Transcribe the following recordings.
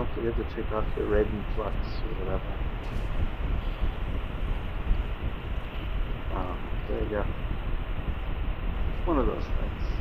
don't forget to take off your Raiden Flux or whatever. Oh, there you go. One of those things.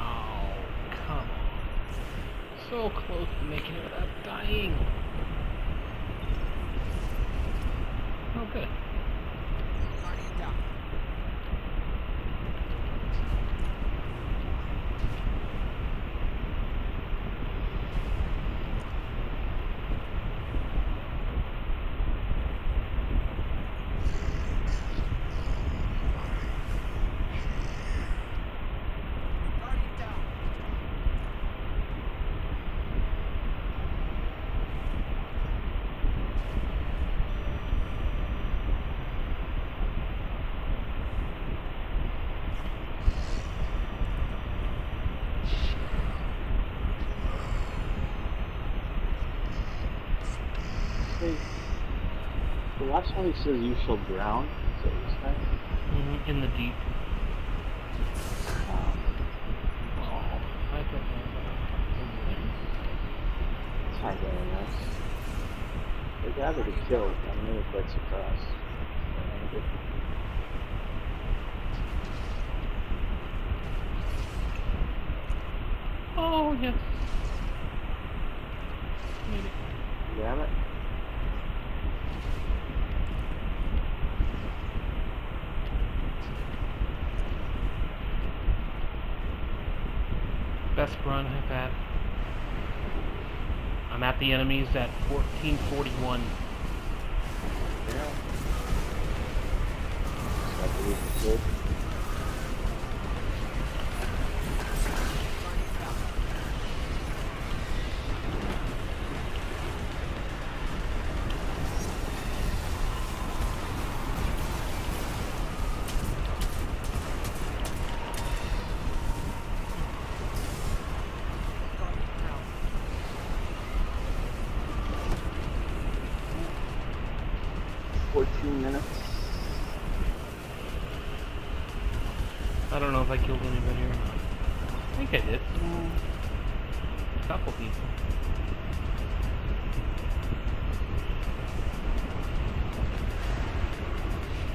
Oh, come on. So close to making it without dying. Oh, good. Hey, the last one he says you shall drown. Is that what he's saying? Mhm, In the deep. Um, Oh, I don't know. it's not very nice. The guy that he killed, I'm really quite surprised. Oh, yes. It. Damn it. Run I've had. I'm at the enemies at 1441. Yeah. I believe it's good. Fourteen minutes. I don't know if I killed anybody or not. I think I did. A couple people.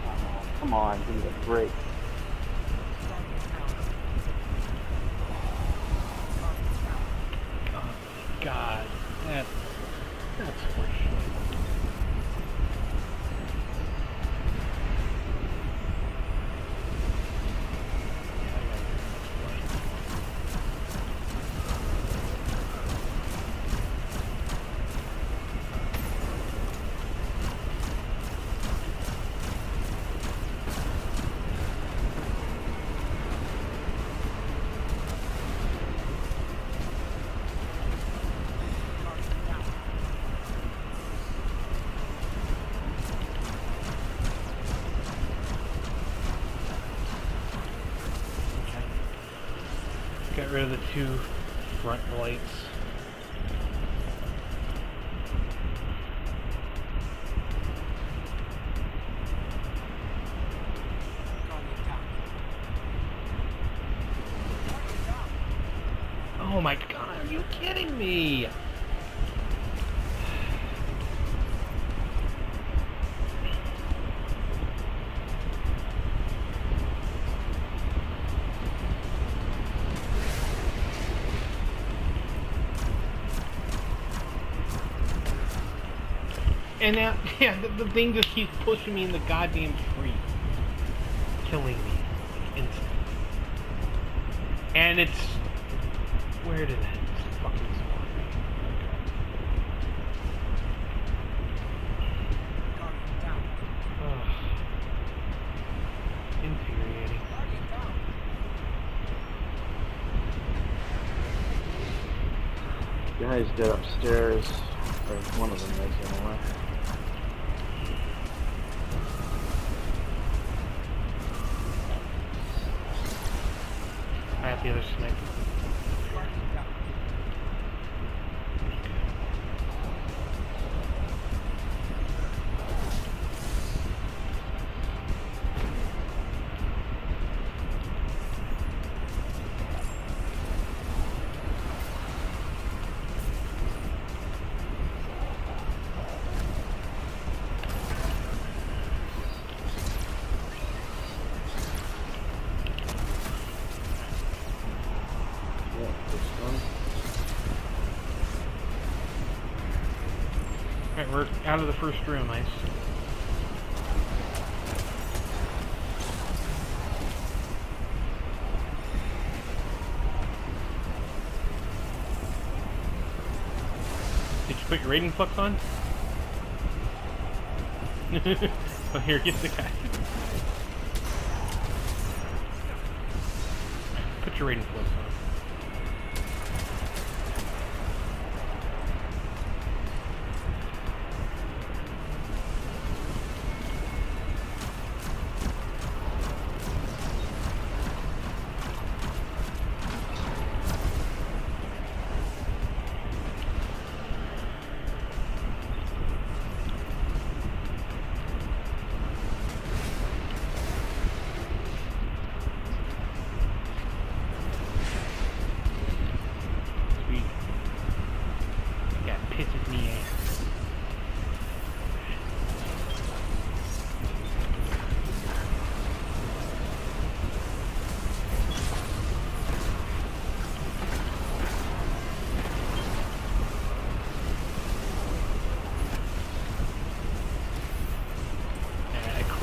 Oh, come on, give me a break. Oh god. That, that's horseshit. Got rid of the two front lights. And now, yeah, the, the thing just keeps pushing me in the goddamn tree. Killing me. Instant. And it's... Where did that fucking spawn? Infuriating. Guy's dead upstairs. Or one of them is anyway. I have the other snake. Out of the first room, nice. Did you put your Raiden Flux on? oh, here, get the guy. Put your Raiden Flux on.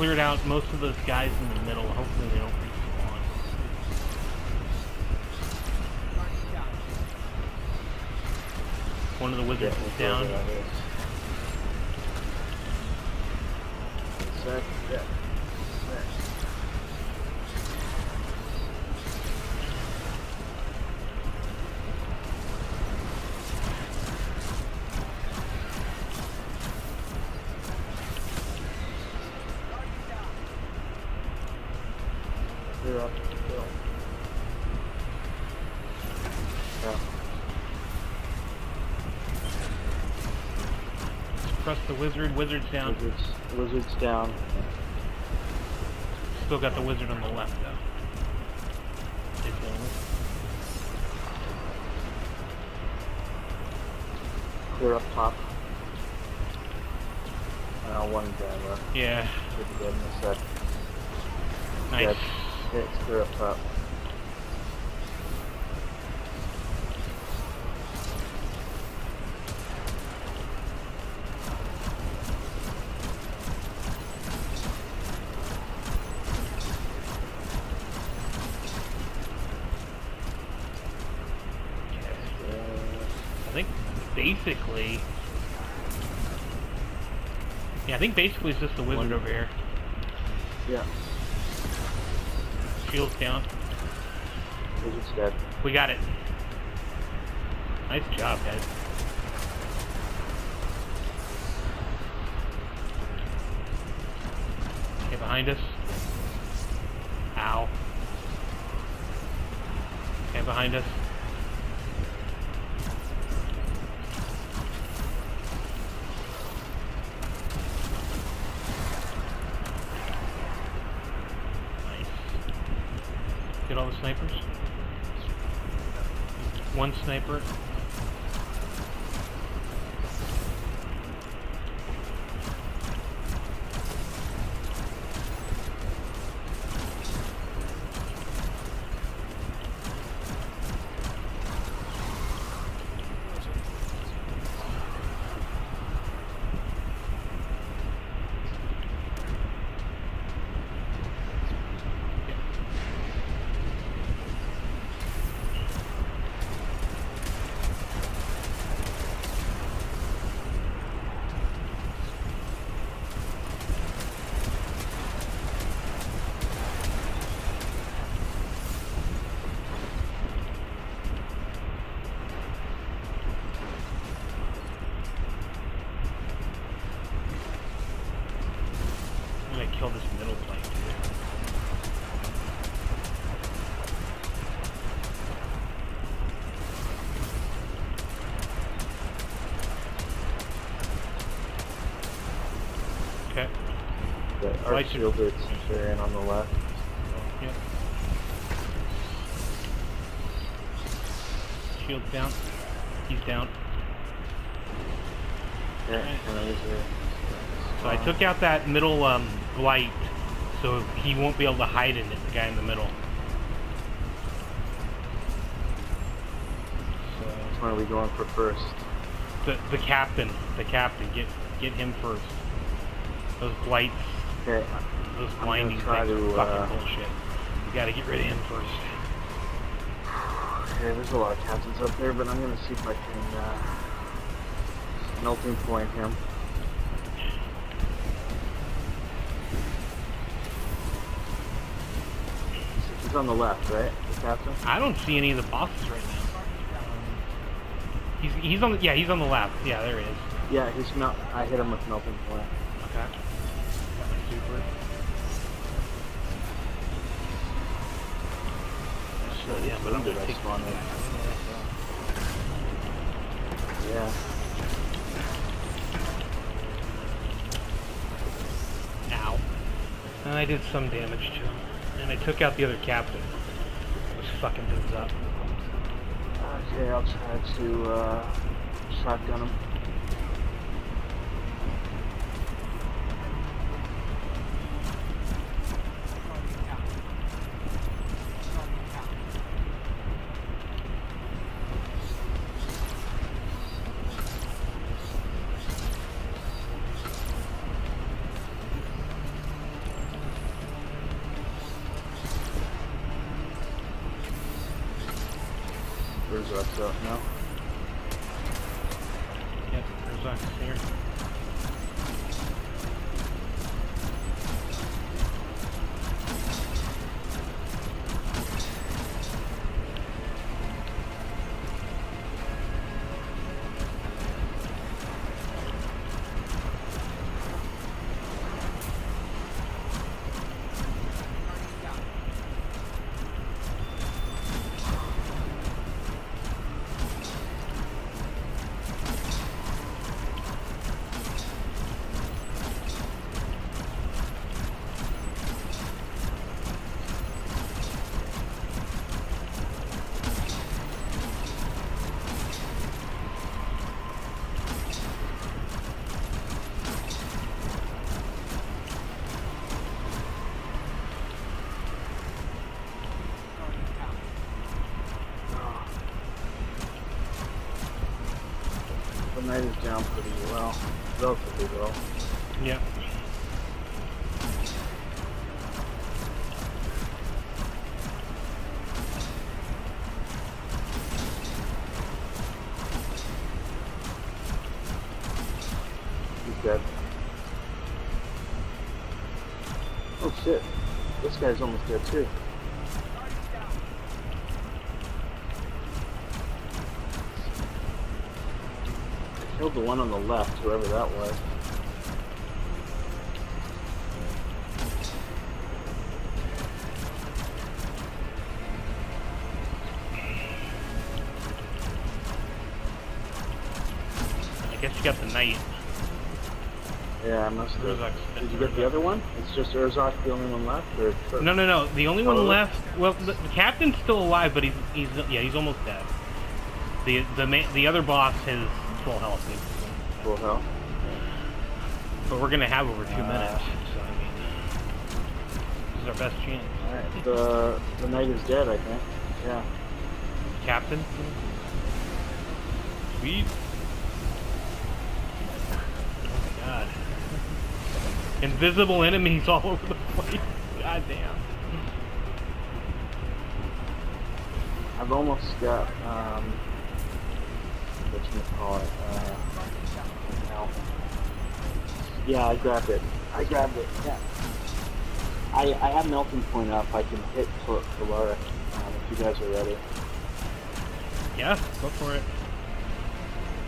Cleared out most of those guys in the middle. Hopefully they don't respawn. One of the Yeah, wizards we'll is down. it out here. Sec, yeah. Sec. Press the wizard. Wizard's down. Wizards, wizards down. Still got the wizard on the left though. Clear up top. Uh, one left. Yeah. Be dead in a sec. Nice. Yeah, it's clear up top. I think basically. Yeah, I think basically it's just the wizard over here. Yeah, Shields down. wizard's dead. We got it. Nice job, guys. Okay, behind us. Ow. Okay. Okay, behind us. Get all the snipers. One sniper. The Right shielded Centurion on the left. Yep. Shield down. He's down. Yeah, Right. So I took out that middle um, blight, so he won't be able to hide in it. The guy in the middle. So Which one are we going for first? the the captain, the captain, get get him first. Those blights, Okay, those blinding things to, fucking uh, bullshit. You gotta get rid of him first. okay, there's a lot of captains up there, but I'm gonna see if I can uh, melting point him. He's on the left, right? The captain? I don't see any of the bosses right now. He's he's on the yeah he's on the left. Yeah, there he is. Yeah, he's melt. I hit him with melting point. Okay. Got. So Yeah, but I'm gonna take in. Yeah. Ow. And I did some damage to him. And I took out the other captain. Was fucking dudes up. Okay, I'll try to uh, shotgun him. Us here. Night is down pretty well, relatively well. Yep. He's dead. Oh shit, this guy's almost dead too. Killed the one on the left, whoever that was. I guess you got the knight. Yeah, I must have. Did you get the other one? It's just Erzak the only one left? Or No, no, no. The only one oh. left. Well, the, the, captain's still alive, but he's he's yeah, he's almost dead. The the the other boss has full health, basically. Full hell. but we're gonna have over two Uh. minutes. So I mean, this is our best chance. Alright, the the knight is dead, I think. Yeah. Captain. Sweet. Oh my god. Invisible enemies all over the place. God damn. I've almost got um what you call it? Uh, no. Yeah, I grabbed it. I grabbed it. Yeah. I I have melting point up. I can hit for Valeric um, if you guys are ready. Yeah, go for it.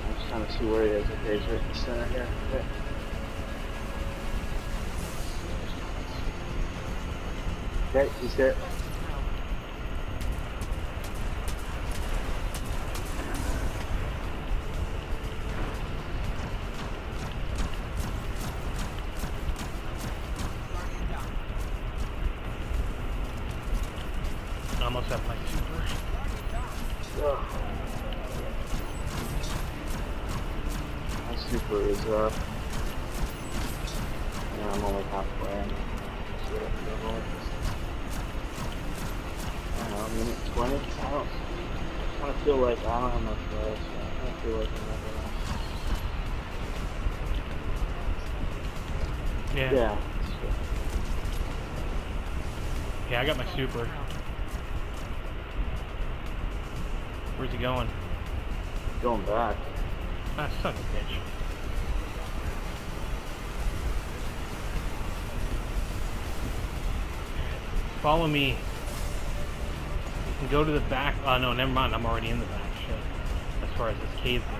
I'm just trying to see where he is. Okay, he's right in the center here. Okay. Okay, he's there. My super is up. Yeah, I'm only halfway. I can do with this. I don't know, minute 20? I don't, I kind of feel like I don't have much rest. I kind of feel like I'm not gonna... Yeah. Yeah. Yeah, I got my super. Where's he going? Going back. Ah, son of a bitch. Follow me. You can go to the back. Oh, no, never mind. I'm already in the back. Shit. As far as this cave goes.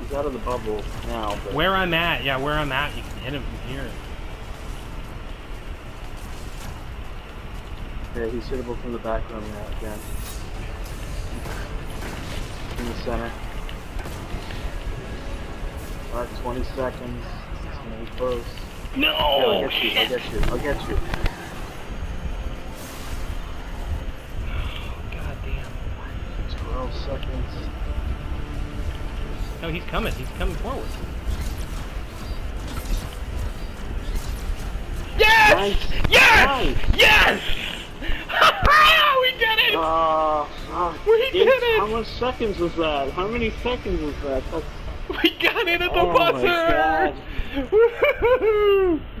He's out of the bubble now. Where I'm at, yeah, where I'm at, you can hit him from here. Yeah, he's hittable from the back room now again. In the center. Alright, 20 seconds. It's gonna be close. No! I'll get you, I'll get you, I'll get you. Oh, God damn. 12 seconds. No, he's coming. He's coming forward. Yes! Nice! Yes! Nice! Yes! We did it! Oh, fuck. We did it! How much seconds was that? How many seconds was that? That's we got it at the Oh my buzzer!